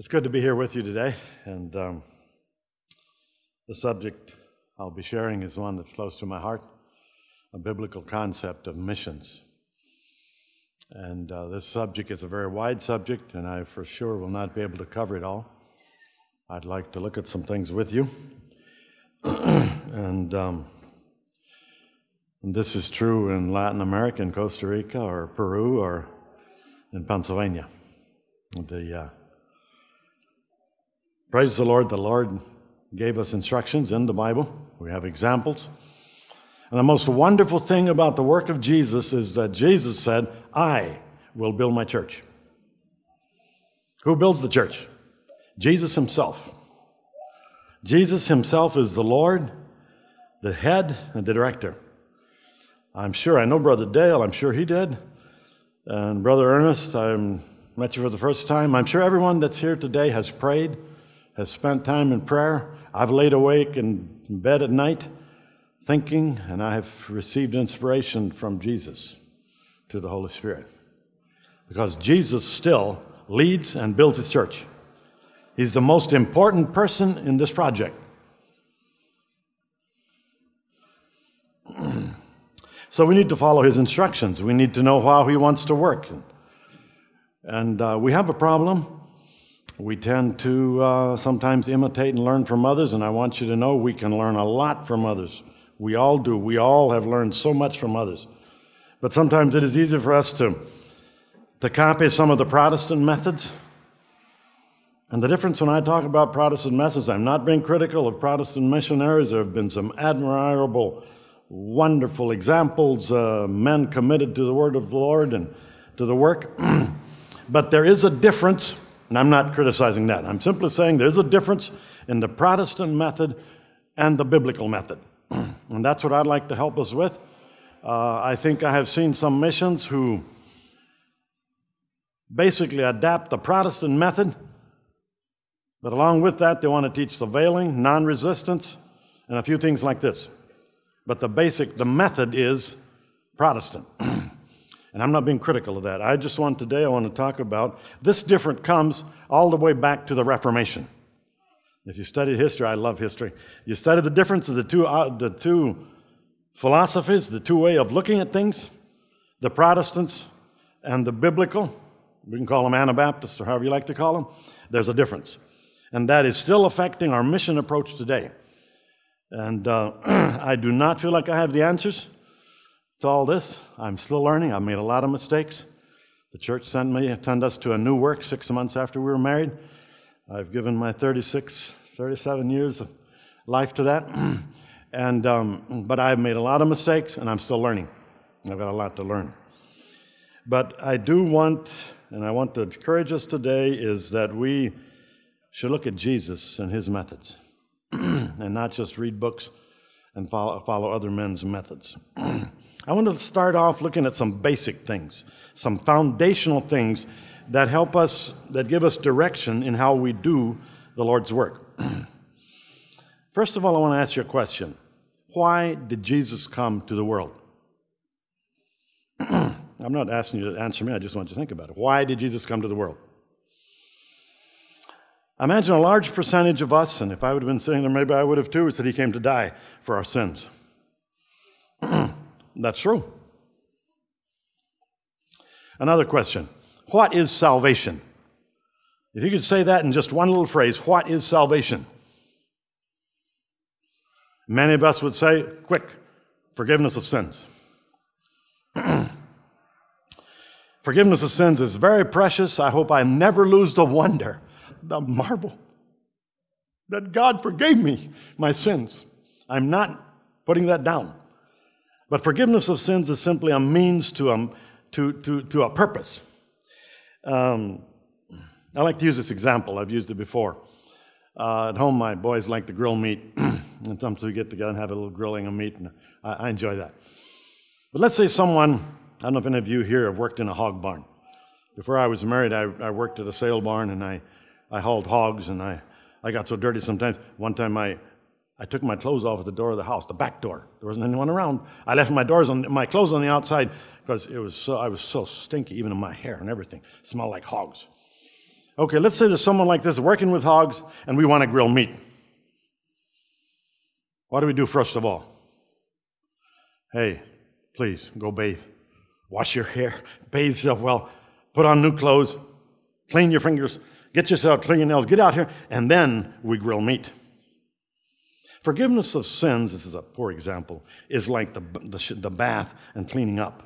It's good to be here with you today, and um, the subject I'll be sharing is one that's close to my heart a biblical concept of missions. And uh, this subject is a very wide subject, and I for sure will not be able to cover it all. I'd like to look at some things with you. and, um, this is true in Latin America, in Costa Rica, or Peru, or in Pennsylvania. The uh, Praise the Lord, the Lord gave us instructions in the Bible. We have examples. And the most wonderful thing about the work of Jesus is that Jesus said, I will build my church. Who builds the church? Jesus himself. Jesus himself is the Lord, the head, and the director. I'm sure, I know Brother Dale, I'm sure he did. And Brother Ernest, I met you for the first time. I'm sure everyone that's here today has prayed has spent time in prayer. I've laid awake in bed at night thinking, and I have received inspiration from Jesus to the Holy Spirit. Because Jesus still leads and builds his church. He's the most important person in this project. so we need to follow his instructions. We need to know how he wants to work. And uh, we have a problem we tend to uh, sometimes imitate and learn from others, and I want you to know we can learn a lot from others. We all do. We all have learned so much from others. But sometimes it is easy for us to, to copy some of the Protestant methods. And the difference when I talk about Protestant methods, I'm not being critical of Protestant missionaries. There have been some admirable, wonderful examples, uh, men committed to the word of the Lord and to the work. but there is a difference and I'm not criticizing that. I'm simply saying there's a difference in the Protestant method and the biblical method. and that's what I'd like to help us with. Uh, I think I have seen some missions who basically adapt the Protestant method, but along with that, they want to teach the veiling, non resistance, and a few things like this. But the basic, the method is Protestant. And I'm not being critical of that. I just want today, I want to talk about this different comes all the way back to the Reformation. If you study history, I love history. You study the difference of the two, uh, the two philosophies, the two way of looking at things, the Protestants and the biblical. We can call them Anabaptists or however you like to call them. There's a difference. And that is still affecting our mission approach today. And uh, I do not feel like I have the answers to all this. I'm still learning. I've made a lot of mistakes. The church sent me, sent us to a new work six months after we were married. I've given my 36, 37 years of life to that. and, um, but I've made a lot of mistakes and I'm still learning. I've got a lot to learn. But I do want, and I want to encourage us today, is that we should look at Jesus and his methods and not just read books and follow, follow other men's methods. I want to start off looking at some basic things, some foundational things that help us, that give us direction in how we do the Lord's work. First of all, I want to ask you a question Why did Jesus come to the world? I'm not asking you to answer me, I just want you to think about it. Why did Jesus come to the world? Imagine a large percentage of us, and if I would have been sitting there, maybe I would have too, is that he came to die for our sins. That's true. Another question What is salvation? If you could say that in just one little phrase, what is salvation? Many of us would say, quick, forgiveness of sins. forgiveness of sins is very precious. I hope I never lose the wonder, the marvel that God forgave me my sins. I'm not putting that down. But forgiveness of sins is simply a means to, um, to, to, to a purpose. Um, I like to use this example, I've used it before. Uh, at home, my boys like to grill meat, and sometimes we get together and have a little grilling of meat, and I, I enjoy that. But let's say someone, I don't know if any of you here have worked in a hog barn. Before I was married, I, I worked at a sale barn and I, I hauled hogs, and I, I got so dirty sometimes. One time I, I took my clothes off at the door of the house, the back door. There wasn't anyone around. I left my doors on my clothes on the outside because it was so I was so stinky, even in my hair and everything. It smelled like hogs. Okay, let's say there's someone like this working with hogs and we want to grill meat. What do we do first of all? Hey, please go bathe. Wash your hair, bathe yourself well, put on new clothes, clean your fingers, get yourself clean your nails, get out here, and then we grill meat. Forgiveness of sins, this is a poor example, is like the, the, the bath and cleaning up.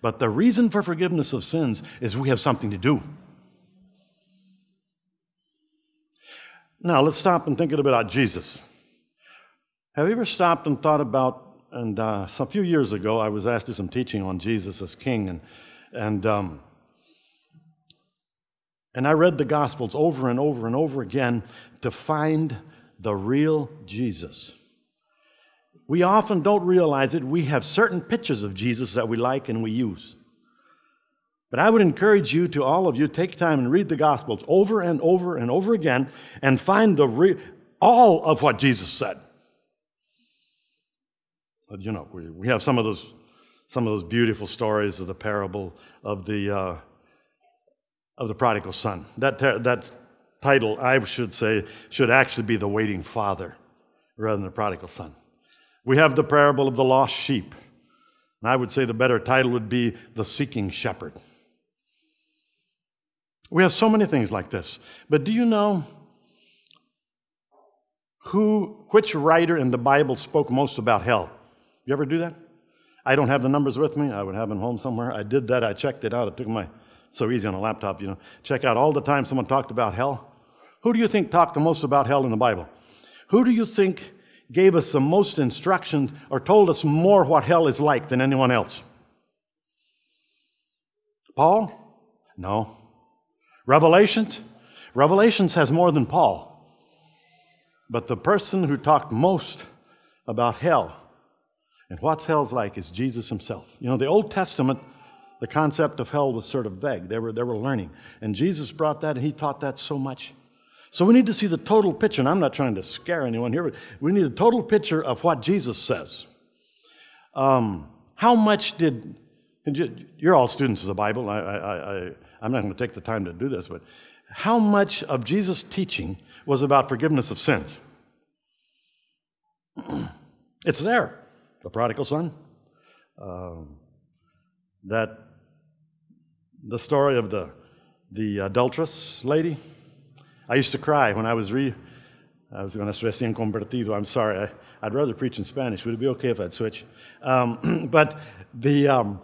But the reason for forgiveness of sins is we have something to do. Now, let's stop and think a little bit about Jesus. Have you ever stopped and thought about, and uh, a few years ago, I was asked to do some teaching on Jesus as King, and, and, um, and I read the Gospels over and over and over again to find the real Jesus. We often don't realize it. We have certain pictures of Jesus that we like and we use. But I would encourage you to all of you take time and read the Gospels over and over and over again and find the re- all of what Jesus said. But you know, we, we have some of those some of those beautiful stories of the parable of the uh, of the prodigal son. That that title, I should say, should actually be the waiting father rather than the prodigal son. We have the parable of the lost sheep. And I would say the better title would be the seeking shepherd. We have so many things like this. But do you know who, which writer in the Bible spoke most about hell? You ever do that? I don't have the numbers with me. I would have them home somewhere. I did that. I checked it out. It took my so easy on a laptop, you know. Check out all the time someone talked about hell. Who do you think talked the most about hell in the Bible? Who do you think gave us the most instructions or told us more what hell is like than anyone else? Paul? No. Revelations? Revelations has more than Paul. But the person who talked most about hell and what hell's like is Jesus himself. You know, the Old Testament, the concept of hell was sort of vague. They were, they were learning. And Jesus brought that and he taught that so much. So we need to see the total picture. And I'm not trying to scare anyone here, but we need a total picture of what Jesus says. Um, how much did, you're all students of the Bible. I, I, I, I'm not going to take the time to do this, but how much of Jesus' teaching was about forgiveness of sins? it's there. The prodigal son, um, that the story of the, the adulteress lady. I used to cry when I was re, I was going to recién convertido. I'm sorry. I, would rather preach in Spanish. Would it be okay if I'd switch? Um, but the, um,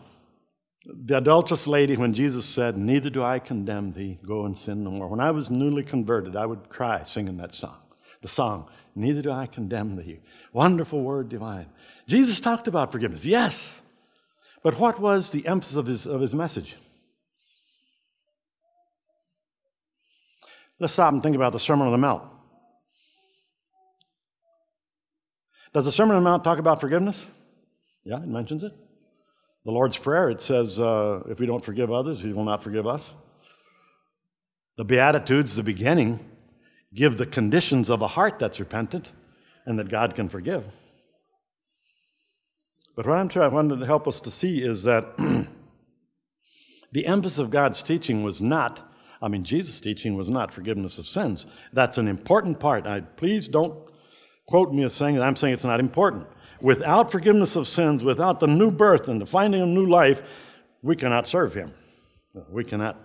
the adulterous lady, when Jesus said, Neither do I condemn thee, go and sin no more. When I was newly converted, I would cry singing that song. The song, Neither do I condemn thee. Wonderful word divine. Jesus talked about forgiveness, yes. But what was the emphasis of his, of his message? Let's stop and think about the Sermon on the Mount. Does the Sermon on the Mount talk about forgiveness? Yeah, it mentions it. The Lord's Prayer, it says, uh, if we don't forgive others, He will not forgive us. The Beatitudes, the beginning, give the conditions of a heart that's repentant and that God can forgive. But what I'm trying to help us to see is that the emphasis of God's teaching was not, I mean, Jesus' teaching was not forgiveness of sins. That's an important part. I, please don't quote me as saying that I'm saying it's not important. Without forgiveness of sins, without the new birth and the finding of new life, we cannot serve Him. We cannot.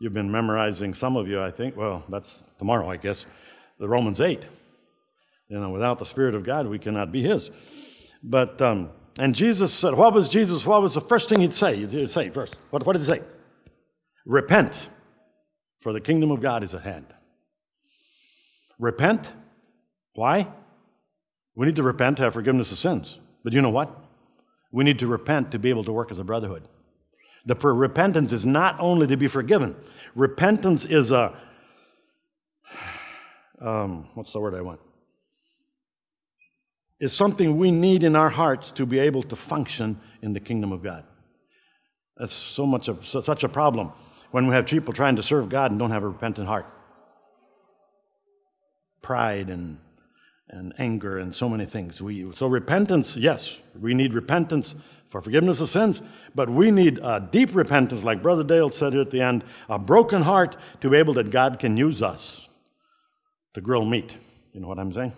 You've been memorizing, some of you, I think, well, that's tomorrow, I guess, the Romans 8. You know, without the Spirit of God, we cannot be His. But, um, and Jesus said, what was Jesus, what was the first thing He'd say? He'd say first, what, what did He say? Repent, for the kingdom of God is at hand. Repent. Why? We need to repent to have forgiveness of sins. But you know what? We need to repent to be able to work as a brotherhood. The repentance is not only to be forgiven, repentance is a, um, what's the word I want? Is something we need in our hearts to be able to function in the kingdom of God. That's so much of such a problem when we have people trying to serve God and don't have a repentant heart. Pride and and anger and so many things. We, so, repentance, yes, we need repentance for forgiveness of sins, but we need a deep repentance, like Brother Dale said at the end, a broken heart to be able that God can use us to grill meat. You know what I'm saying?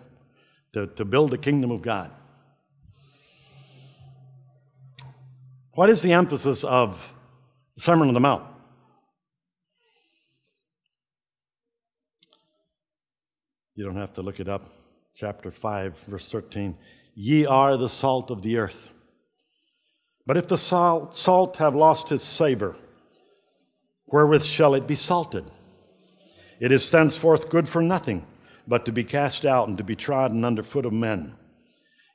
To, to build the kingdom of God. What is the emphasis of the Sermon on the Mount? You don't have to look it up. Chapter 5, verse 13. Ye are the salt of the earth. But if the salt, salt have lost its savor, wherewith shall it be salted? It is thenceforth good for nothing, but to be cast out and to be trodden under foot of men.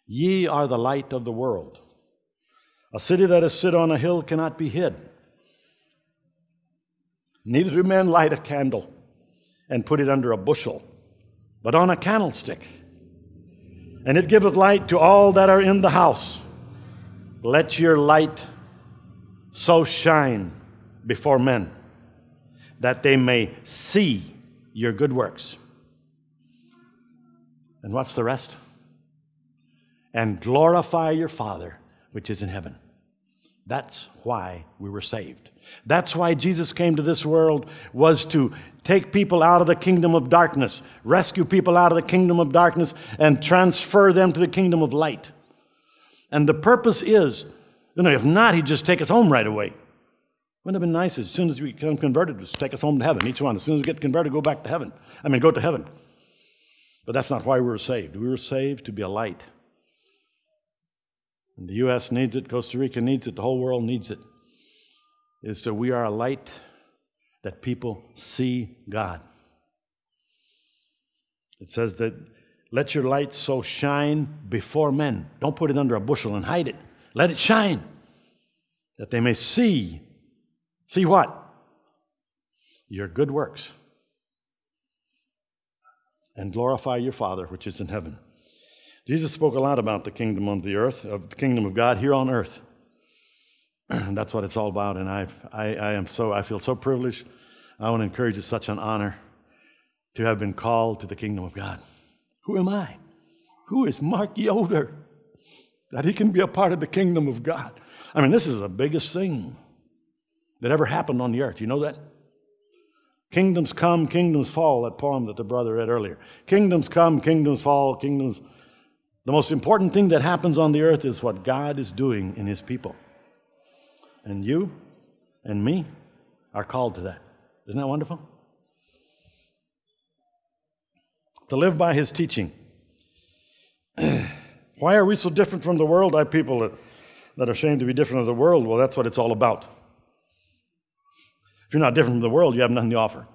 Ye are the light of the world. A city that is set on a hill cannot be hid. Neither do men light a candle and put it under a bushel but on a candlestick. And it giveth light to all that are in the house. Let your light so shine before men that they may see your good works. And what's the rest? And glorify your Father which is in heaven. That's why we were saved. That's why Jesus came to this world was to take people out of the kingdom of darkness, rescue people out of the kingdom of darkness and transfer them to the kingdom of light. And the purpose is, you know, if not, he'd just take us home right away. Wouldn't it have been nice as soon as we become converted, just take us home to heaven, each one. As soon as we get converted, go back to heaven. I mean, go to heaven. But that's not why we were saved. We were saved to be a light and the U.S. needs it, Costa Rica needs it, the whole world needs it, is that we are a light that people see God. It says that let your light so shine before men. Don't put it under a bushel and hide it. Let it shine that they may see. See what? Your good works. And glorify your Father which is in heaven. Jesus spoke a lot about the kingdom of the earth, of the kingdom of God here on earth. And that's what it's all about. And I've, I, I am so, I feel so privileged. I want to encourage it's such an honor to have been called to the kingdom of God. Who am I? Who is Mark Yoder? That he can be a part of the kingdom of God. I mean, this is the biggest thing that ever happened on the earth. You know that? Kingdoms come, kingdoms fall, that poem that the brother read earlier. Kingdoms come, kingdoms fall, kingdoms the most important thing that happens on the earth is what God is doing in His people. And you and me are called to that. Isn't that wonderful? To live by His teaching. Why are we so different from the world? I people that, that are ashamed to be different of the world. Well, that's what it's all about. If you're not different from the world, you have nothing to offer.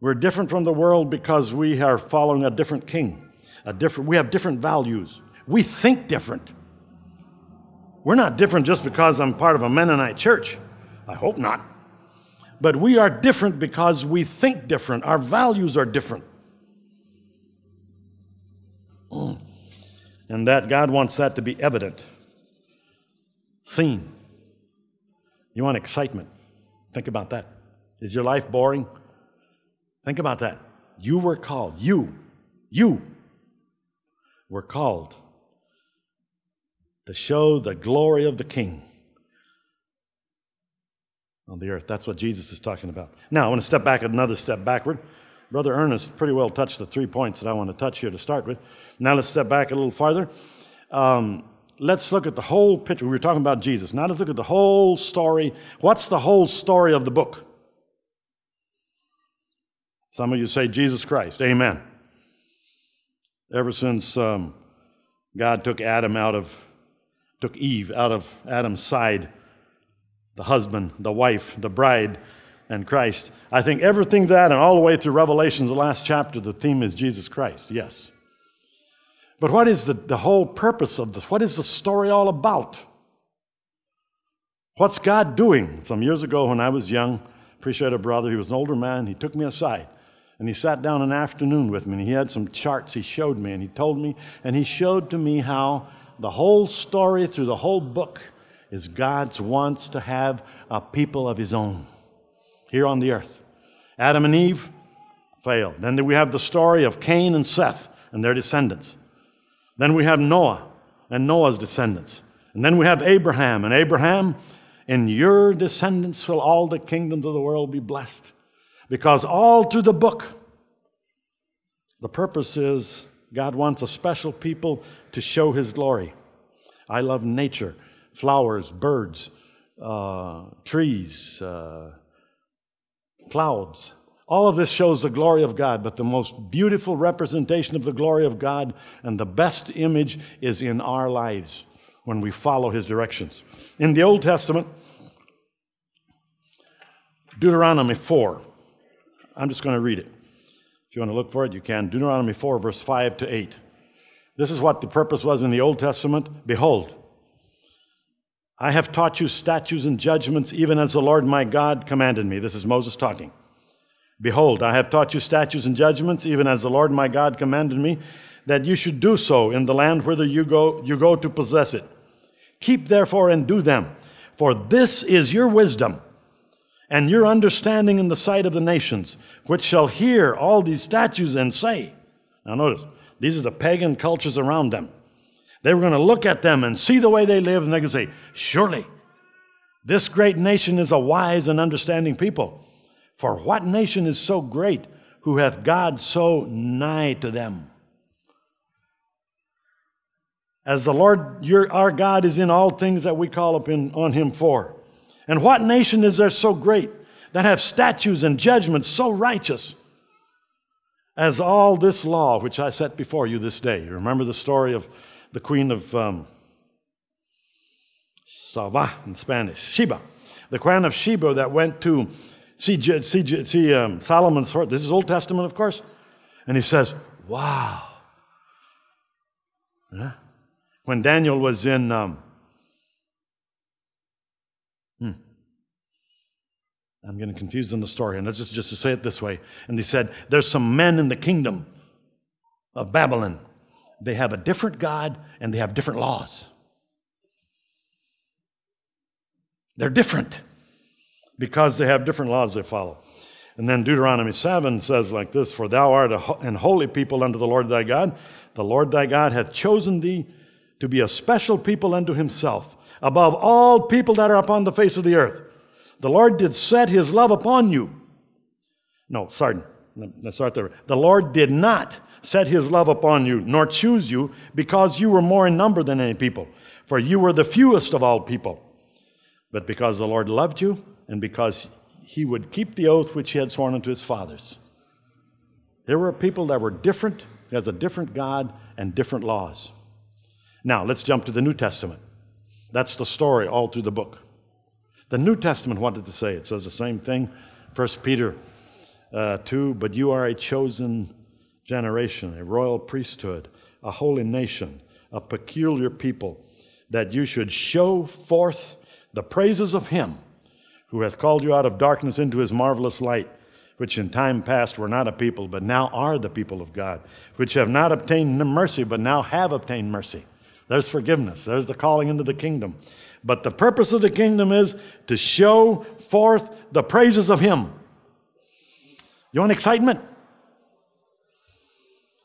We're different from the world because we are following a different king a different, we have different values. We think different. We're not different just because I'm part of a Mennonite church. I hope not. But we are different because we think different. Our values are different. Mm. And that God wants that to be evident, seen. You want excitement. Think about that. Is your life boring? Think about that. You were called. You. You we're called to show the glory of the King on the earth. That's what Jesus is talking about. Now, I want to step back another step backward. Brother Ernest pretty well touched the three points that I want to touch here to start with. Now, let's step back a little farther. Um, let's look at the whole picture. We were talking about Jesus. Now, let's look at the whole story. What's the whole story of the book? Some of you say Jesus Christ. Amen. Ever since um, God took Adam out of, took Eve out of Adam's side, the husband, the wife, the bride, and Christ. I think everything that and all the way through Revelations, the last chapter, the theme is Jesus Christ, yes. But what is the, the whole purpose of this? What is the story all about? What's God doing? Some years ago when I was young, appreciate a brother, he was an older man, he took me aside and he sat down an afternoon with me and he had some charts he showed me and he told me and he showed to me how the whole story through the whole book is God's wants to have a people of his own here on the earth. Adam and Eve failed. Then we have the story of Cain and Seth. and their descendants. Then we have Noah and Noah's descendants. And then we have Abraham, and Abraham, in your descendants will all the kingdoms of the world be blessed. Because all through the book, the purpose is God wants a special people to show his glory. I love nature, flowers, birds, uh, trees, uh, clouds. All of this shows the glory of God, but the most beautiful representation of the glory of God and the best image is in our lives when we follow his directions. In the Old Testament, Deuteronomy 4, I'm just going to read it. If you want to look for it, you can. Deuteronomy 4, verse 5 to 8. This is what the purpose was in the Old Testament. Behold, I have taught you statutes and judgments, even as the Lord my God commanded me. This is Moses talking. Behold, I have taught you statutes and judgments, even as the Lord my God commanded me, that you should do so in the land whither you go, you go to possess it. Keep therefore and do them, for this is your wisdom and your understanding in the sight of the nations, which shall hear all these statues and say, Now notice, these are the pagan cultures around them. They were going to look at them and see the way they live, and they could say, Surely, this great nation is a wise and understanding people. For what nation is so great who hath God so nigh to them? As the Lord your, our God is in all things that we call upon on him for. And what nation is there so great that have statutes and judgments so righteous as all this law which I set before you this day? You remember the story of the queen of um, in Spanish, Sheba. The queen of Sheba that went to see, see, see um, Solomon's sword. This is Old Testament, of course. And he says, Wow. Yeah. When Daniel was in, um, hmm, I'm getting confused in the story, and let's just, just to say it this way. And he said, There's some men in the kingdom of Babylon they have a different God and they have different laws. They're different because they have different laws they follow. And then Deuteronomy 7 says like this For thou art an holy people unto the Lord thy God. The Lord thy God hath chosen thee to be a special people unto himself, above all people that are upon the face of the earth. The Lord did set his love upon you. No, sorry. The Lord did not set his love upon you, nor choose you, because you were more in number than any people, for you were the fewest of all people. But because the Lord loved you, and because he would keep the oath which he had sworn unto his fathers. There were people that were different, has a different God and different laws. Now, let's jump to the New Testament. That's the story all through the book. The New Testament wanted to say, it says the same thing. 1 Peter uh, 2 But you are a chosen generation, a royal priesthood, a holy nation, a peculiar people, that you should show forth the praises of Him who hath called you out of darkness into His marvelous light, which in time past were not a people, but now are the people of God, which have not obtained mercy, but now have obtained mercy. There's forgiveness, there's the calling into the kingdom. But the purpose of the kingdom is to show forth the praises of Him. You want excitement?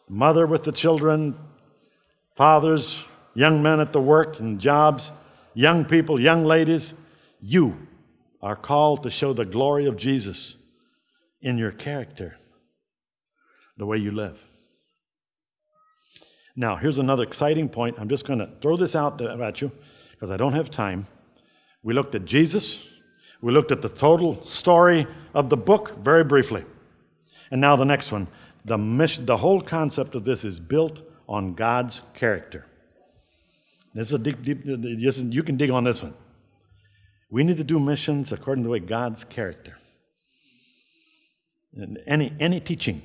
mother with the children, fathers, young men at the work and jobs, young people, young ladies, you are called to show the glory of Jesus in your character, the way you live. Now, here's another exciting point. I'm just going to throw this out at you because I don't have time. We looked at Jesus. We looked at the total story of the book very briefly. And now the next one the, mission, the whole concept of this is built on God's character. This is a deep, deep, you can dig on this one. We need to do missions according to the way God's character. And any, any teaching,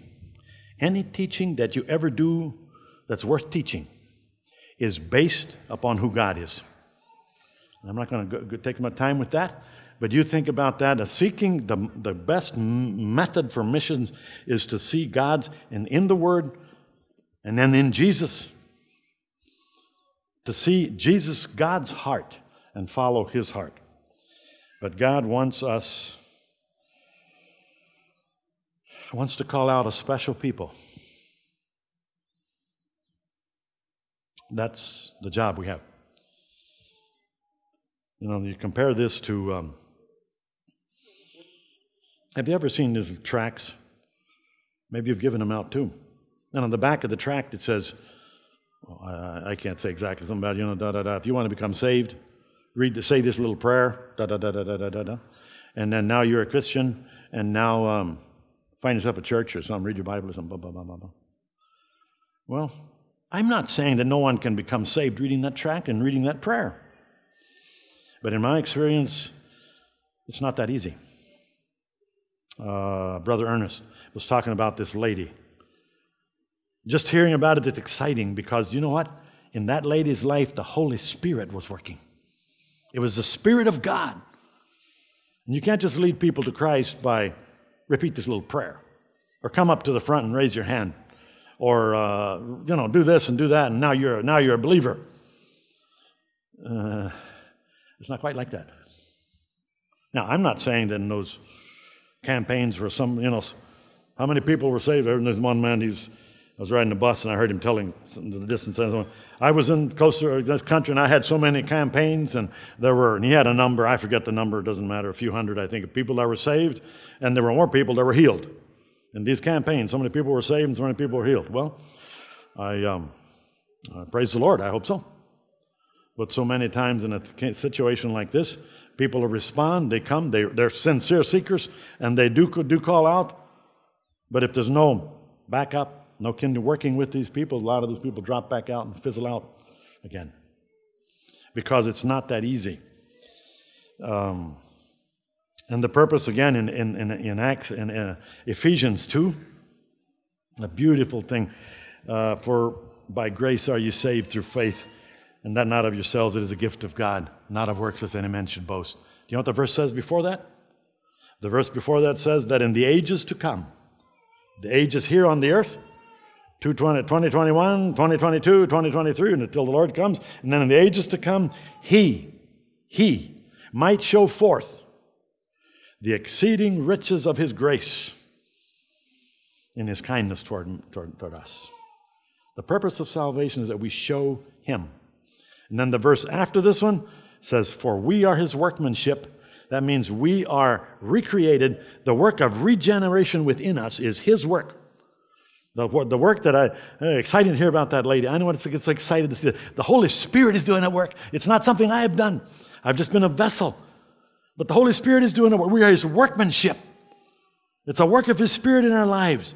any teaching that you ever do that's worth teaching is based upon who God is. I'm not going to take my time with that, but you think about that. Seeking the, the best method for missions is to see God's, and in the Word, and then in Jesus, to see Jesus, God's heart, and follow His heart. But God wants us, wants to call out a special people. That's the job we have. You know, you compare this to um, have you ever seen these tracts? Maybe you've given them out too. And on the back of the tract it says, well, I, I, can't say exactly something about, you know, da da da. If you want to become saved, read the, say this little prayer, da da da da da da da da. And then now you're a Christian, and now um, find yourself a church or something, read your Bible or something, blah, blah, blah, blah. Well, I'm not saying that no one can become saved reading that tract and reading that prayer. But in my experience, it's not that easy. Uh, Brother Ernest was talking about this lady. Just hearing about it is exciting because you know what? In that lady's life, the Holy Spirit was working. It was the Spirit of God. And you can't just lead people to Christ by repeat this little prayer or come up to the front and raise your hand or uh, you know do this and do that and now you're now you're a believer. Uh, it's not quite like that. Now i'm not saying that in those campaigns where some you know how many people were saved? There's one man he's I was riding a bus and I heard him telling the distance. I was in coastal this country and I had so many campaigns and there were, and he had a number, I forget the number, it doesn't matter, a few hundred, I think, of people that were saved, and there were more people that were healed in these campaigns. So many people were saved and so many people were healed. Well, I um, uh, praise the Lord. I hope so. But so many times in a situation like this, people respond. They come. They, they're sincere seekers, and they do do call out. But if there's no backup, no kindred working with these people, a lot of those people drop back out and fizzle out again because it's not that easy. Um, and the purpose, again, in, in, in, in Acts, in uh, Ephesians 2, a beautiful thing. Uh, for by grace are you saved through faith, and that not of yourselves, it is a gift of God, not of works, as any man should boast. Do you know what the verse says before that? The verse before that says that in the ages to come, the ages here on the earth, 2021, 2022, 2023, and until the Lord comes, and then in the ages to come, He, He might show forth the exceeding riches of his grace in his kindness toward, toward, toward us. The purpose of salvation is that we show him. And then the verse after this one says, For we are his workmanship. That means we are recreated. The work of regeneration within us is his work. The, the work that I, I'm excited to hear about that lady. I know what it's, it's excited to see. The Holy Spirit is doing that work. It's not something I have done. I've just been a vessel. But the Holy Spirit is doing it. We are His workmanship. It's a work of His Spirit in our lives.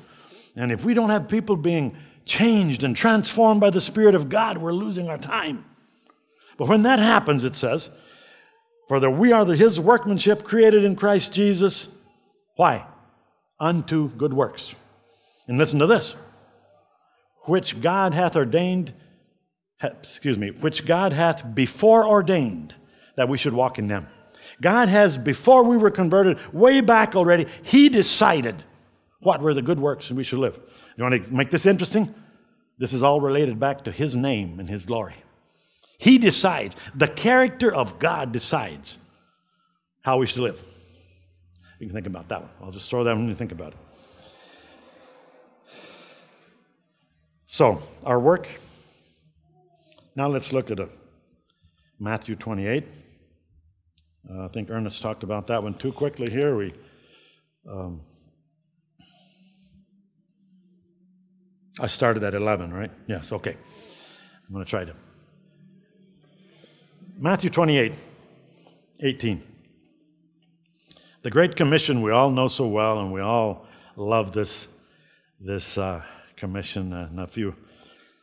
And if we don't have people being changed and transformed by the Spirit of God, we're losing our time. But when that happens, it says, For that we are the, His workmanship created in Christ Jesus. Why? Unto good works. And listen to this which God hath ordained, excuse me, which God hath before ordained that we should walk in them. God has, before we were converted, way back already, He decided what were the good works and we should live. You want to make this interesting? This is all related back to His name and His glory. He decides, the character of God decides how we should live. You can think about that one. I'll just throw that one and think about it. So, our work. Now let's look at a Matthew 28. Uh, I think Ernest talked about that one too quickly here. We um, I started at 11, right? Yes, okay. I'm going to try to. Matthew 28, 18. The Great Commission we all know so well, and we all love this, this uh, commission. Uh, a few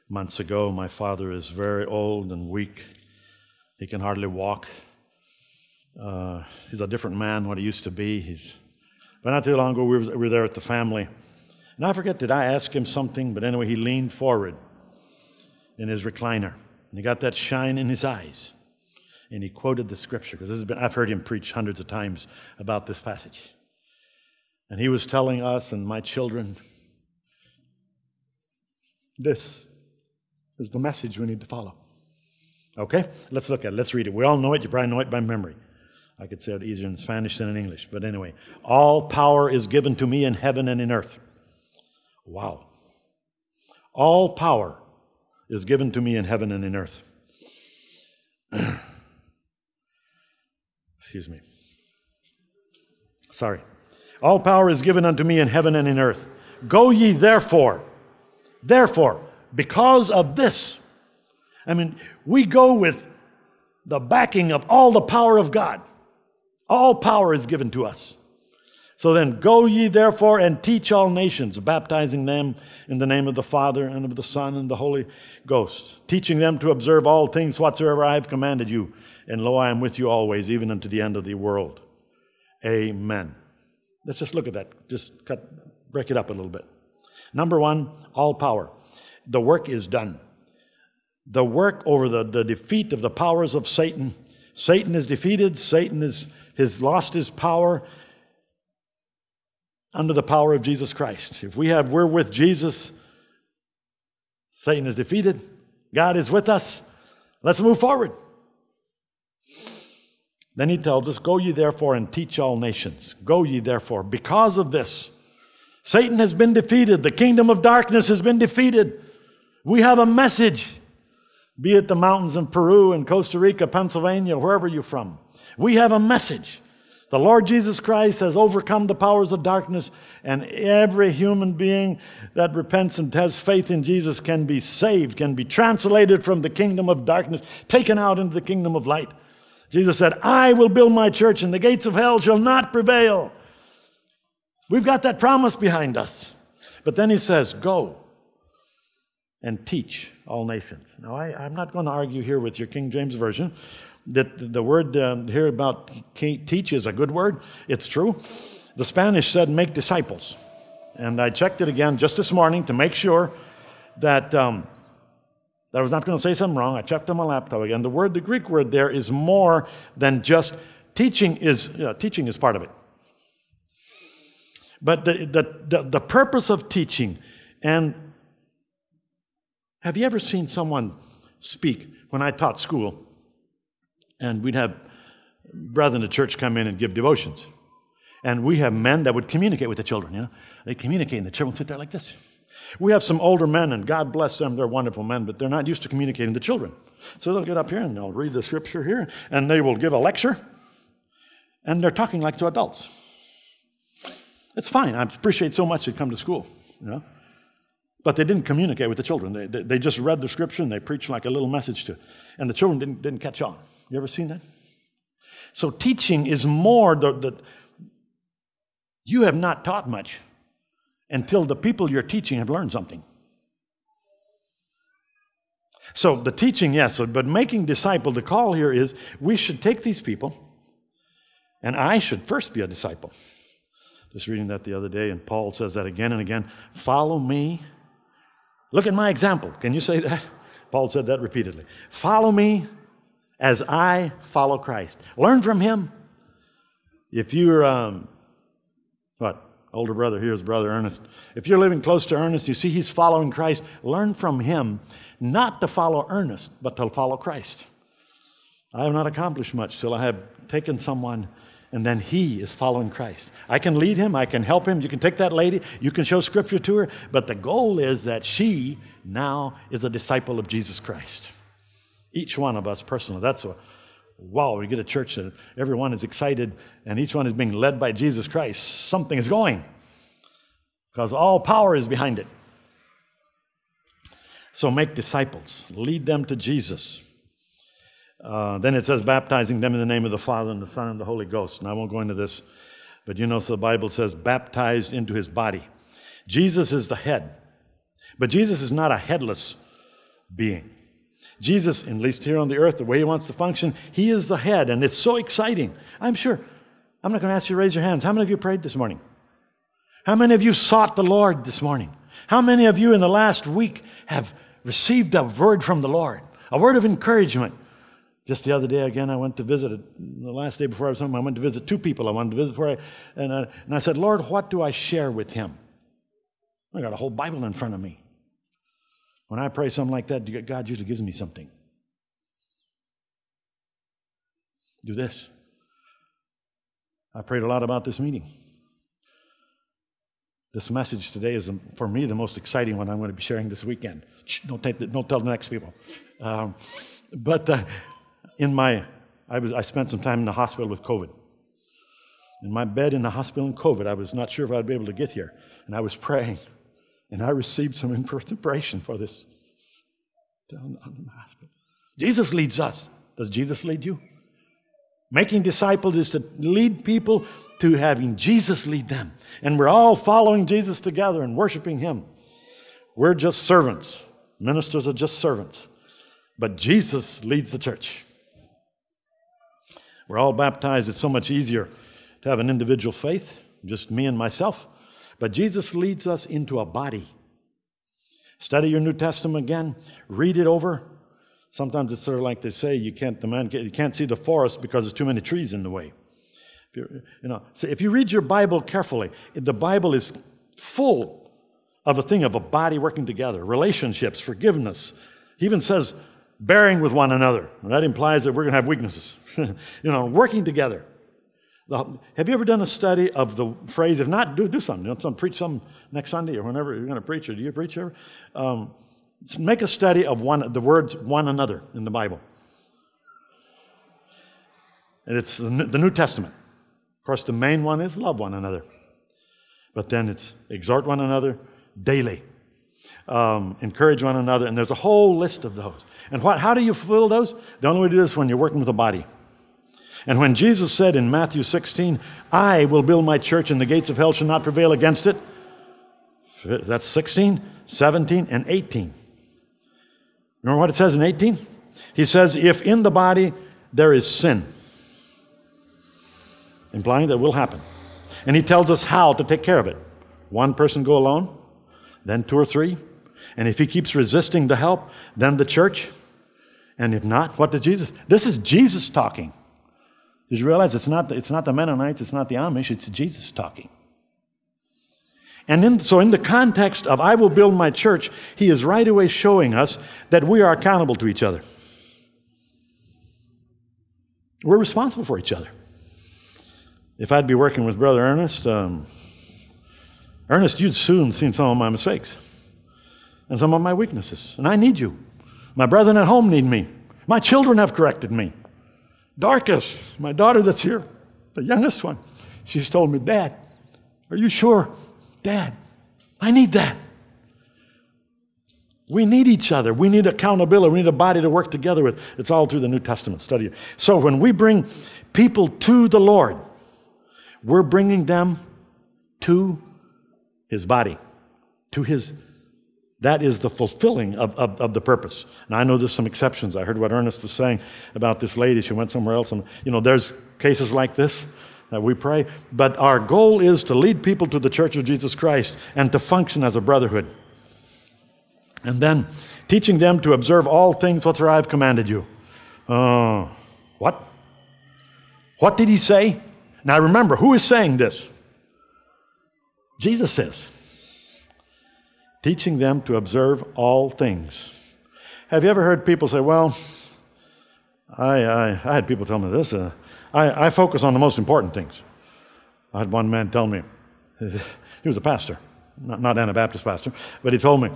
months ago, my father is very old and weak. He can hardly walk. Uh, he's a different man what he used to be. He's, but not too long ago, we were, we were there at the family. And I forget, did I ask him something? But anyway, he leaned forward in his recliner. And he got that shine in his eyes. And he quoted the scripture, because I've heard him preach hundreds of times about this passage. And he was telling us and my children, this is the message we need to follow. Okay? Let's look at it. Let's read it. We all know it. You probably know it by memory. I could say it easier in Spanish than in English. But anyway, all power is given to me in heaven and in earth. Wow. All power is given to me in heaven and in earth. Excuse me. Sorry. All power is given unto me in heaven and in earth. Go ye therefore, therefore, because of this. I mean, we go with the backing of all the power of God. All power is given to us. So then, go ye therefore and teach all nations, baptizing them in the name of the Father and of the Son and the Holy Ghost, teaching them to observe all things whatsoever I have commanded you. And lo, I am with you always, even unto the end of the world. Amen. Let's just look at that. Just cut, break it up a little bit. Number one, all power. The work is done. The work over the, the defeat of the powers of Satan. Satan is defeated. Satan is, has lost his power under the power of Jesus Christ. If we have, we're with Jesus, Satan is defeated, God is with us. Let's move forward. Then he tells us, Go ye therefore and teach all nations. Go ye therefore. Because of this, Satan has been defeated. The kingdom of darkness has been defeated. We have a message, be it the mountains in Peru and Costa Rica, Pennsylvania, wherever you're from. We have a message. The Lord Jesus Christ has overcome the powers of darkness, and every human being that repents and has faith in Jesus can be saved, can be translated from the kingdom of darkness, taken out into the kingdom of light. Jesus said, I will build my church, and the gates of hell shall not prevail. We've got that promise behind us. But then he says, Go and teach all nations. Now, I, am not going to argue here with your King James Version that the word uh, here about teach is a good word. It's true. The Spanish said make disciples. And I checked it again just this morning to make sure that, um, that I was not going to say something wrong. I checked on my laptop again. The word, the Greek word there is more than just teaching is, teaching is part of it. But the, the, the, the purpose of teaching, and have you ever seen someone speak when I taught school? and we'd have brethren the church come in and give devotions. And we have men that would communicate with the children, you know. They communicate, and the children sit there like this. We have some older men, and God bless them, they're wonderful men, but they're not used to communicating to children. So they'll get up here and they'll read the scripture here, and they will give a lecture, and they're talking like to adults. It's fine. I appreciate so much they come to school, you know. But they didn't communicate with the children. They, they, they just read the scripture and they preached like a little message to, and the children didn't, didn't catch on. You ever seen that? So teaching is more that you have not taught much until the people you're teaching have learned something. So the teaching, yes, but making disciple, the call here is we should take these people, and I should first be a disciple. Just reading that the other day, and Paul says that again and again. Follow me. Look at my example. Can you say that? Paul said that repeatedly. Follow me as I follow Christ. Learn from him. If you're, um, what, older brother, here's brother Ernest. If you're living close to Ernest, you see he's following Christ, learn from him not to follow Ernest, but to follow Christ. I have not accomplished much till I have taken someone and then he is following Christ. I can lead him, I can help him. You can take that lady, you can show scripture to her, but the goal is that she now is a disciple of Jesus Christ. Each one of us personally. That's a wow, we get a church that everyone is excited and each one is being led by Jesus Christ. Something is going because all power is behind it. So make disciples, lead them to Jesus. Uh, then it says, baptizing them in the name of the Father and the Son and the Holy Ghost. And I won't go into this, but you know, so the Bible says, baptized into his body. Jesus is the head, but Jesus is not a headless being. Jesus, at least here on the earth, the way he wants to function, he is the head, and it's so exciting. I'm sure. I'm not going to ask you to raise your hands. How many of you prayed this morning? How many of you sought the Lord this morning? How many of you in the last week have received a word from the Lord, a word of encouragement? Just the other day, again, I went to visit, the last day before I was home, I went to visit two people. I wanted to visit before I, and I, and I said, Lord, what do I share with him? I got a whole Bible in front of me. When I pray something like that, God usually gives me something. Do this. I prayed a lot about this meeting. This message today is, for me, the most exciting one I'm going to be sharing this weekend. Shh, don't, take don't tell the next people. Um, but uh, in my, I, was, I spent some time in the hospital with COVID. In my bed in the hospital in COVID, I was not sure if I'd be able to get here. And I was praying, and I received some inspiration for this. Down on the hospital, Jesus leads us. Does Jesus lead you? Making disciples is to lead people to having Jesus lead them. And we're all following Jesus together and worshiping Him. We're just servants. Ministers are just servants. But Jesus leads the church. We're all baptized. It's so much easier to have an individual faith, just me and myself. But Jesus leads us into a body. Study your New Testament again, read it over, Sometimes it's sort of like they say, you can't, the man, you can't see the forest because there's too many trees in the way. You know, so if you read your Bible carefully, the Bible is full of a thing of a body working together, relationships, forgiveness. He even says, bearing with one another. That implies that we're going to have weaknesses. you know, working together. Have you ever done a study of the phrase? If not, do, do something. You know, some, preach some next Sunday or whenever you're going to preach, or do you preach ever? Um, Make a study of one, the words one another in the Bible. And it's the New Testament. Of course, the main one is love one another. But then it's exhort one another daily, um, encourage one another, and there's a whole list of those. And what, how do you fulfill those? The only way to do this is when you're working with a body. And when Jesus said in Matthew 16, I will build my church and the gates of hell shall not prevail against it, that's 16, 17, and 18. Remember what it says in 18? He says, If in the body there is sin, implying that will happen. And he tells us how to take care of it. One person go alone, then two or three. And if he keeps resisting the help, then the church. And if not, what did Jesus? This is Jesus talking. Did you realize it's not, it's not the Mennonites, it's not the Amish, it's Jesus talking. And in, so, in the context of I will build my church, he is right away showing us that we are accountable to each other. We're responsible for each other. If I'd be working with Brother Ernest, um, Ernest, you'd soon seen some of my mistakes and some of my weaknesses. And I need you. My brethren at home need me. My children have corrected me. Dorcas, my daughter that's here, the youngest one, she's told me, Dad, are you sure Dad, I need that. We need each other. We need accountability. We need a body to work together with. It's all through the New Testament study. So when we bring people to the Lord, we're bringing them to His body, to His. That is the fulfilling of, of, of, the purpose. And I know there's some exceptions. I heard what Ernest was saying about this lady. She went somewhere else. And, you know, there's cases like this that we pray. But our goal is to lead people to the Church of Jesus Christ and to function as a brotherhood. And then teaching them to observe all things whatsoever I have commanded you. Uh, what? What did he say? Now remember, who is saying this? Jesus says. Teaching them to observe all things. Have you ever heard people say, well, I, I, I had people tell me this. Uh, I, I focus on the most important things. I had one man tell me, he was a pastor, not, not Anabaptist pastor, but he told me,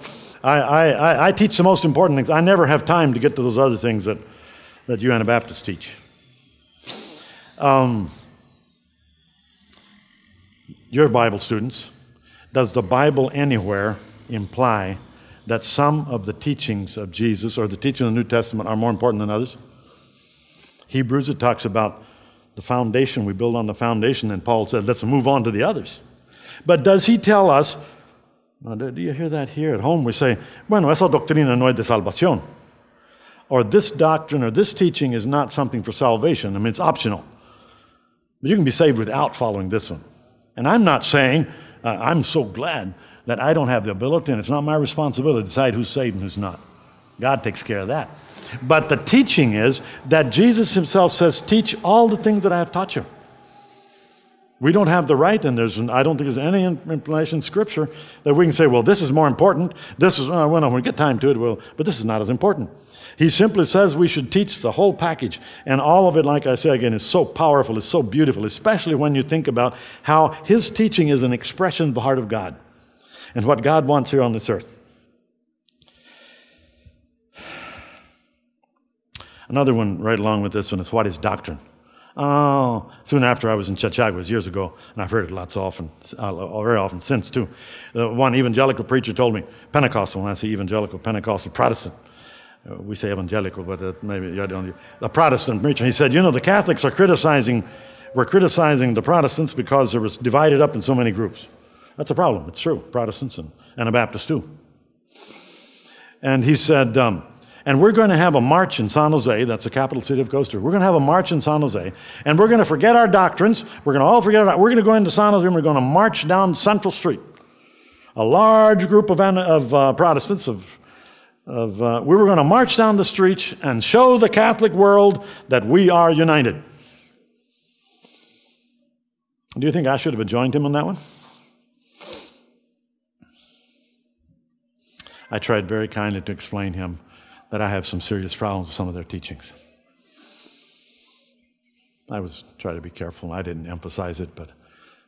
I, I, I teach the most important things. I never have time to get to those other things that, that you Anabaptists teach. Um, your Bible students, does the Bible anywhere imply that some of the teachings of Jesus or the teachings of the New Testament are more important than others? Hebrews, it talks about the foundation, we build on the foundation, and Paul says, let's move on to the others. But does he tell us, do you hear that here at home? We say, bueno, esa doctrina no es de salvación. Or this doctrine or this teaching is not something for salvation. I mean, it's optional. But you can be saved without following this one. And I'm not saying, uh, I'm so glad that I don't have the ability, and it's not my responsibility to decide who's saved and who's not. God takes care of that. But the teaching is that Jesus himself says, Teach all the things that I have taught you. We don't have the right, and there's, I don't think there's any information in Scripture that we can say, well, this is more important. This is, uh, well, when we get time to it, well, but this is not as important. He simply says we should teach the whole package. And all of it, like I say again, is so powerful, is so beautiful, especially when you think about how his teaching is an expression of the heart of God. And what God wants here on this earth. Another one right along with this one is what is doctrine? Oh, soon after I was in Chechaguas years ago, and I've heard it lots often, uh, very often since too. Uh, one evangelical preacher told me, Pentecostal, when I say evangelical, Pentecostal, Protestant. Uh, we say evangelical, but maybe I don't. A Protestant preacher, he said, you know, the Catholics are criticizing, we're criticizing the Protestants because they were divided up in so many groups. That's a problem. It's true, Protestants and Anabaptists too. And he said, um, and we're going to have a march in San Jose, that's the capital city of Costa Rica. We're going to have a march in San Jose, and we're going to forget our doctrines. We're going to all forget about We're going to go into San Jose, and we're going to march down Central Street. A large group of, of uh, Protestants, of, of, uh, we were going to march down the streets and show the Catholic world that we are united. Do you think I should have joined him on that one? I tried very kindly to explain him that I have some serious problems with some of their teachings. I was trying to be careful. I didn't emphasize it, but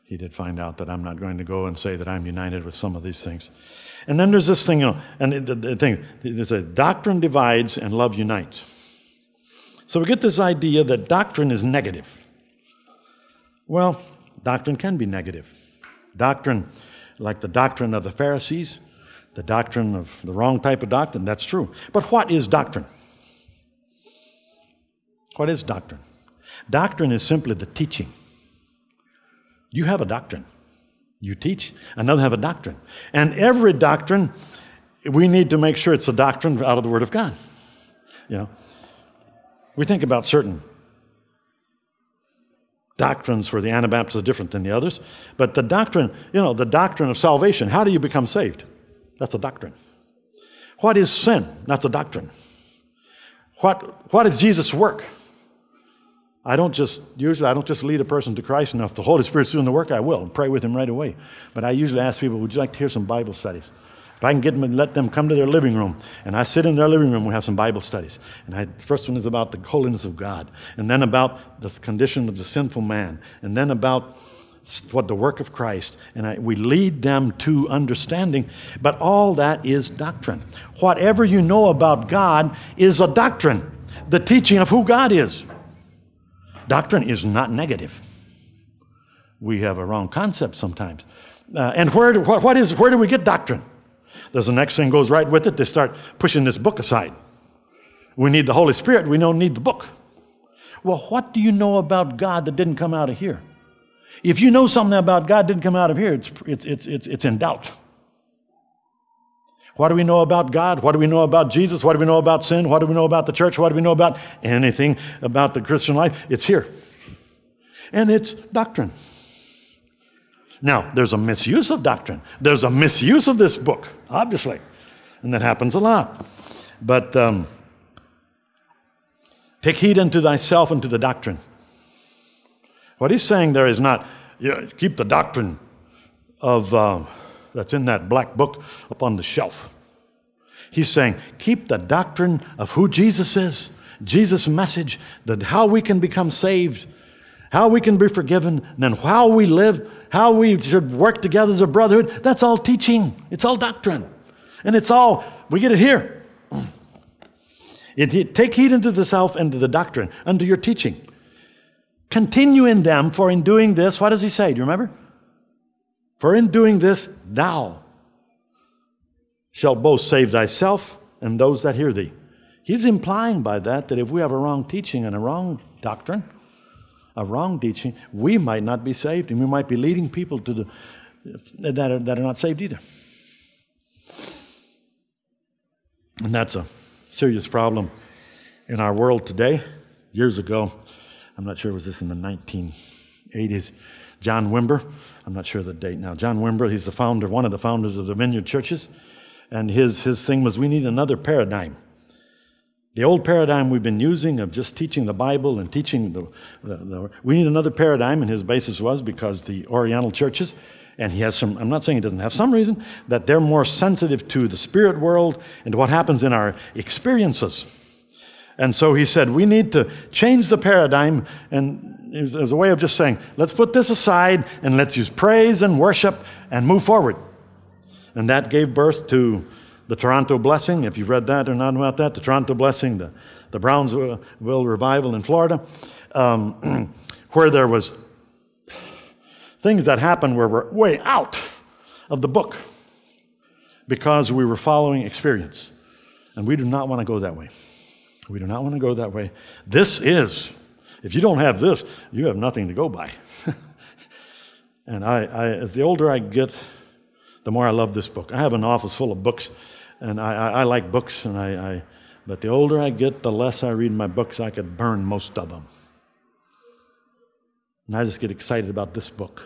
he did find out that I'm not going to go and say that I'm united with some of these things. And then there's this thing, you know, and the, the thing, there's a doctrine divides and love unites. So we get this idea that doctrine is negative. Well, doctrine can be negative. Doctrine, like the doctrine of the Pharisees, the doctrine of the wrong type of doctrine, that's true. But what is doctrine? What is doctrine? Doctrine is simply the teaching. You have a doctrine. You teach, another have a doctrine. And every doctrine, we need to make sure it's a doctrine out of the Word of God. You know, we think about certain doctrines for the Anabaptists are different than the others, but the doctrine, you know, the doctrine of salvation, how do you become saved? That's a doctrine. What is sin? That's a doctrine. What, what is Jesus' work? I don't just, usually, I don't just lead a person to Christ enough. The Holy Spirit's doing the work, I will, and pray with him right away. But I usually ask people, would you like to hear some Bible studies? If I can get them and let them come to their living room, and I sit in their living room, we have some Bible studies. And I, the first one is about the holiness of God, and then about the condition of the sinful man, and then about what the work of Christ, and I, we lead them to understanding. But all that is doctrine. Whatever you know about God is a doctrine, the teaching of who God is. Doctrine is not negative. We have a wrong concept sometimes. Uh, and where, what, what is, where do we get doctrine? There's the next thing goes right with it. They start pushing this book aside. We need the Holy Spirit. We don't need the book. Well, what do you know about God that didn't come out of here? If you know something about God didn't come out of here, it's, it's, it's, it's, it's in doubt. What do we know about God? What do we know about Jesus? What do we know about sin? What do we know about the church? What do we know about anything about the Christian life? It's here. And it's doctrine. Now, there's a misuse of doctrine. There's a misuse of this book, obviously. And that happens a lot. But um, take heed unto thyself and to the doctrine. What he's saying there is not you know, keep the doctrine of uh, that's in that black book up on the shelf. He's saying keep the doctrine of who Jesus is, Jesus' message, that how we can become saved, how we can be forgiven, and then how we live, how we should work together as a brotherhood. That's all teaching. It's all doctrine, and it's all we get it here. It, it, take heed unto the self and to the doctrine, unto your teaching. Continue in them, for in doing this, what does he say? Do you remember? For in doing this, thou shalt both save thyself and those that hear thee. He's implying by that that if we have a wrong teaching and a wrong doctrine, a wrong teaching, we might not be saved and we might be leading people to the, that, are, that are not saved either. And that's a serious problem in our world today. Years ago, I'm not sure, was this in the 1980s? John Wimber, I'm not sure the date now. John Wimber, he's the founder, one of the founders of the Vineyard Churches. And his, his thing was we need another paradigm. The old paradigm we've been using of just teaching the Bible and teaching the, the, the, we need another paradigm, and his basis was because the Oriental churches, and he has some, I'm not saying he doesn't have some reason, that they're more sensitive to the spirit world and to what happens in our experiences. And so he said, we need to change the paradigm. And it was, it was, a way of just saying, let's put this aside and let's use praise and worship and move forward. And that gave birth to the Toronto Blessing, if you've read that or not about that, the Toronto Blessing, the, the Brownsville revival in Florida, um, where there was things that happened where we're way out of the book because we were following experience. And we do not want to go that way. We do not want to go that way. This is, if you don't have this, you have nothing to go by. and I, I, as the older I get, the more I love this book. I have an office full of books, and I, I, I like books, and I, I, but the older I get, the less I read my books. I could burn most of them. And I just get excited about this book.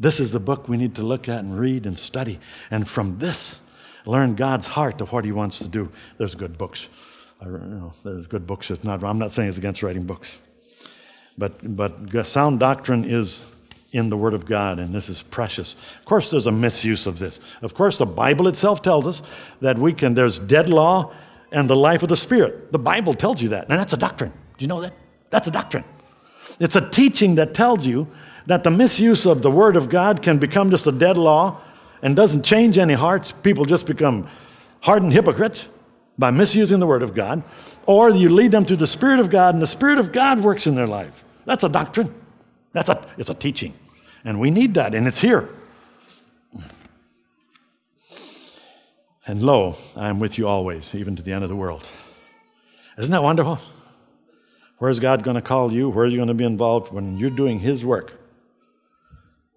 This is the book we need to look at and read and study. And from this, learn God's heart of what He wants to do. There's good books. I, you know, there's good books. It's not, I'm not saying it's against writing books. But, but sound doctrine is in the Word of God, and this is precious. Of course, there's a misuse of this. Of course, the Bible itself tells us that we can, there's dead law and the life of the Spirit. The Bible tells you that, and that's a doctrine. Do you know that? That's a doctrine. It's a teaching that tells you that the misuse of the Word of God can become just a dead law and doesn't change any hearts. People just become hardened hypocrites by misusing the Word of God, or you lead them to the Spirit of God, and the Spirit of God works in their life. That's a doctrine. That's a, it's a teaching. And we need that, and it's here. And lo, I am with you always, even to the end of the world. Isn't that wonderful? Where's God going to call you? Where are you going to be involved when you're doing His work?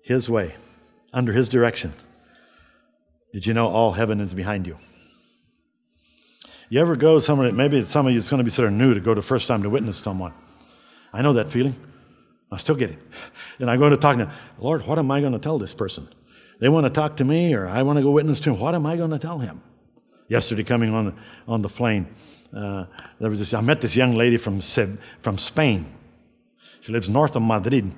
His way, under His direction. Did you know all heaven is behind you? You ever go somewhere, maybe some of you, it's going to be sort of new to go the first time to witness someone. I know that feeling. I still get it. And I go to talk to Lord, what am I going to tell this person? They want to talk to me, or I want to go witness to him. What am I going to tell him? Yesterday, coming on on the plane, uh, there was this, I met this young lady from, from Spain. She lives north of Madrid.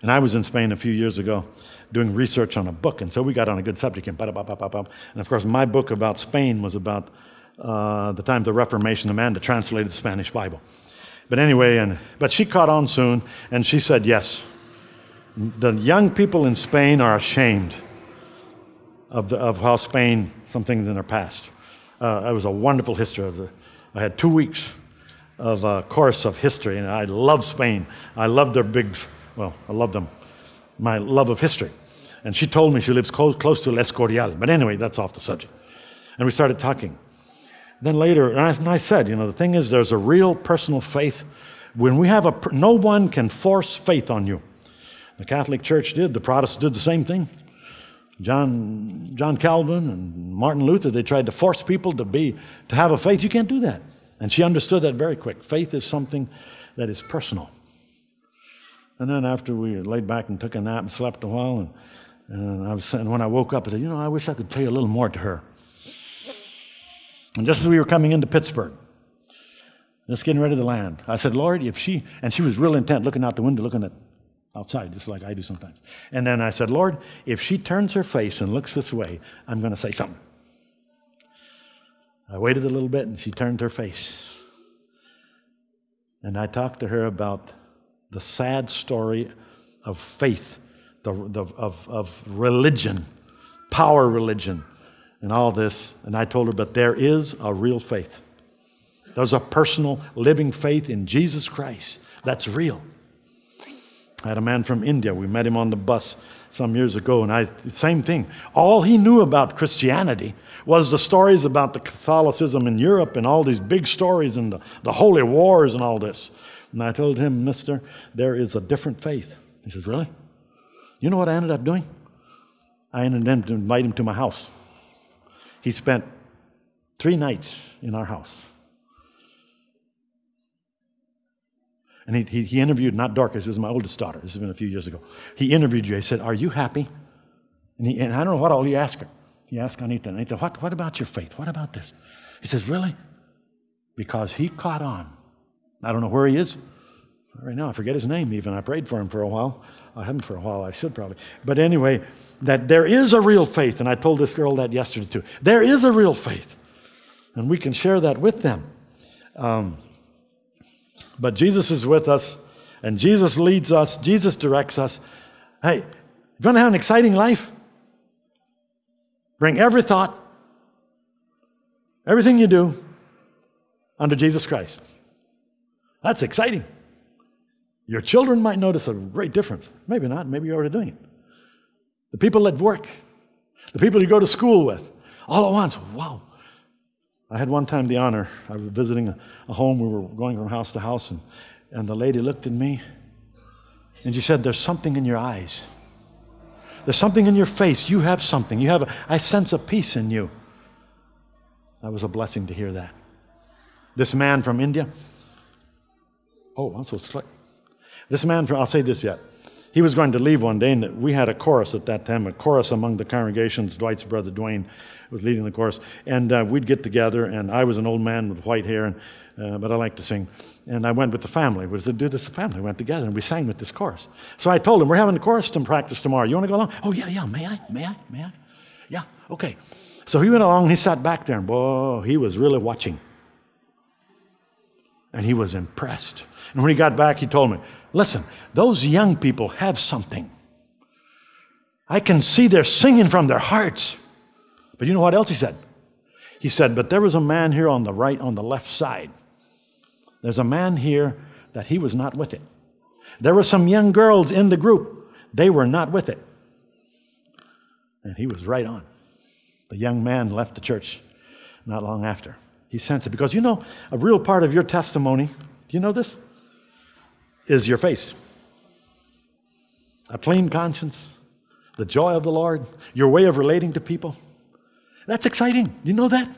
And I was in Spain a few years ago doing research on a book, and so we got on a good subject. And, and of course, my book about Spain was about uh, the time of the Reformation, the man that translated the Spanish Bible. But anyway, and, but she caught on soon, and she said, Yes, the young people in Spain are ashamed of, the, of how Spain, some things in their past. Uh, it was a wonderful history. Of the, I had two weeks of a course of history, and I love Spain. I love their big well, I love them, my love of history. And she told me she lives close, close to El Escorial. But anyway, that's off the subject. And we started talking. Then later, and I, and I said, you know, the thing is, there's a real personal faith. When we have a, no one can force faith on you. The Catholic Church did, the Protestants did the same thing. John, John Calvin and Martin Luther, they tried to force people to be, to have a faith. You can't do that. And she understood that very quick. Faith is something that is personal. And then after we laid back and took a nap and slept a while, and, and, I was, and when I woke up, I said, you know, I wish I could tell you a little more to her. And just as we were coming into Pittsburgh, just getting ready to land, I said, Lord, if she, and she was real intent, looking out the window, looking at outside, just like I do sometimes. And then I said, Lord, if she turns her face and looks this way, I'm going to say something. I waited a little bit, and she turned her face. And I talked to her about the sad story of faith, the, the, of, of religion, power religion, and all this. And I told her, but there is a real faith. There's a personal living faith in Jesus Christ that's real. I had a man from India. We met him on the bus some years ago, and I same thing. All he knew about Christianity was the stories about the Catholicism in Europe and all these big stories and the, the holy wars and all this. And I told him, Mister, there is a different faith. He says, Really? You know what I ended up doing? I ended up inviting him to my house. He spent three nights in our house. And he, he, he interviewed, not Dorcas, it was my oldest daughter. This has been a few years ago. He interviewed you. He said, Are you happy? And, he, and I don't know what all he asked her. He asked Anita, Anita, what, what about your faith? What about this? He says, Really? Because he caught on I don't know where he is right now. I forget his name even. I prayed for him for a while. I haven't for a while. I should probably. But anyway, that there is a real faith. And I told this girl that yesterday too. There is a real faith. And we can share that with them. Um, but Jesus is with us, and Jesus leads us, Jesus directs us. Hey, you want to have an exciting life? Bring every thought, everything you do, under Jesus Christ. That's exciting. Your children might notice a great difference. Maybe not, maybe you're already doing it. The people at work, the people you go to school with, all at once, wow. I had one time the honor, I was visiting a, a home, we were going from house to house, and, and the lady looked at me and she said, There's something in your eyes. There's something in your face. You have something. You have a, I sense a peace in you. That was a blessing to hear that. This man from India. Oh, I'm supposed to click. This man from, I'll say this yet. He was going to leave one day, and we had a chorus at that time, a chorus among the congregations. Dwight's brother Dwayne was leading the chorus. And uh, we'd get together, and I was an old man with white hair, and, uh, but I like to sing. And I went with the family. We said, do this, the family. We went together, and we sang with this chorus. So I told him, we're having a chorus to practice tomorrow. You want to go along? Oh, yeah, yeah. May I? May I? May I? Yeah, okay. So he went along, he sat back there, and boy, he was really watching. And he was impressed. And when he got back, he told me, listen, those young people have something. I can see they're singing from their hearts. But you know what else he said? He said, But there was a man here on the right, on the left side. There's a man here that he was not with it. There were some young girls in the group, they were not with it. And he was right on. The young man left the church not long after. He sensed it because you know, a real part of your testimony, do you know this? Is your face. A clean conscience, the joy of the Lord, your way of relating to people. That's exciting. You know that?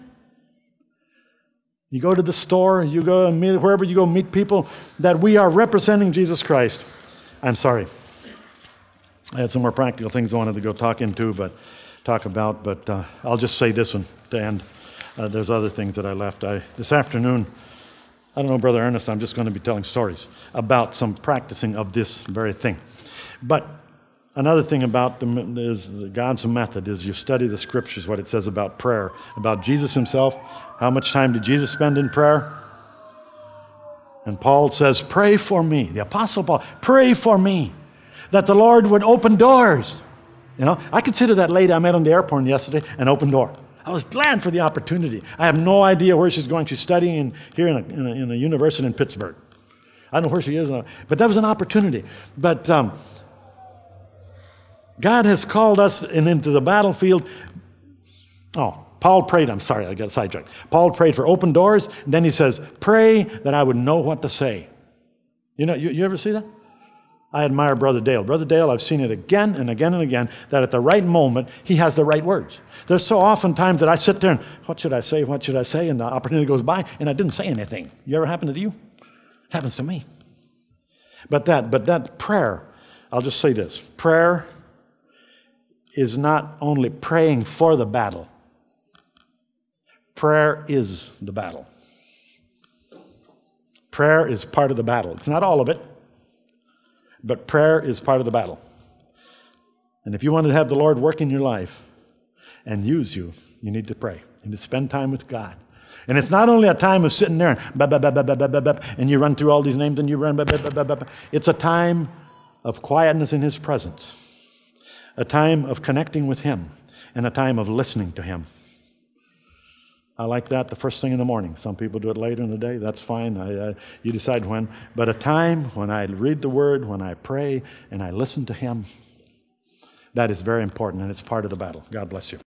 You go to the store, you go meet, wherever you go meet people, that we are representing Jesus Christ. I'm sorry. I had some more practical things I wanted to go talk into, but talk about, but uh, I'll just say this one to end. Uh, there's other things that I left. I, this afternoon, I don't know, Brother Ernest, I'm just going to be telling stories about some practicing of this very thing. But Another thing about the, is God's method is you study the scriptures, what it says about prayer, about Jesus himself. How much time did Jesus spend in prayer? And Paul says, Pray for me. The Apostle Paul, pray for me that the Lord would open doors. You know, I consider that lady I met on the airport yesterday an open door. I was glad for the opportunity. I have no idea where she's going. She's studying in, here in a, in, a, in a university in Pittsburgh. I don't know where she is, but that was an opportunity. But um, God has called us and into the battlefield. Oh, Paul prayed, I'm sorry, I got sidetracked. Paul prayed for open doors, and then he says, Pray that I would know what to say. You know, you, you ever see that? I admire Brother Dale. Brother Dale, I've seen it again and again and again that at the right moment, he has the right words. There's so often times that I sit there and, what should I say? What should I say? And the opportunity goes by, and I didn't say anything. You ever happen to you? It happens to me. But that, but that prayer, I'll just say this prayer is not only praying for the battle, prayer is the battle. Prayer is part of the battle. It's not all of it, but prayer is part of the battle. And if you want to have the Lord work in your life and use you, you need to pray. You need to spend time with God. And it's not only a time of sitting there and, and you run through all these names and you run. It's a time of quietness in His presence a time of connecting with Him and a time of listening to Him. I like that the first thing in the morning. Some people do it later in the day. That's fine. I, uh, you decide when. But a time when I read the Word, when I pray, and I listen to Him, that is very important, and it's part of the battle. God bless you.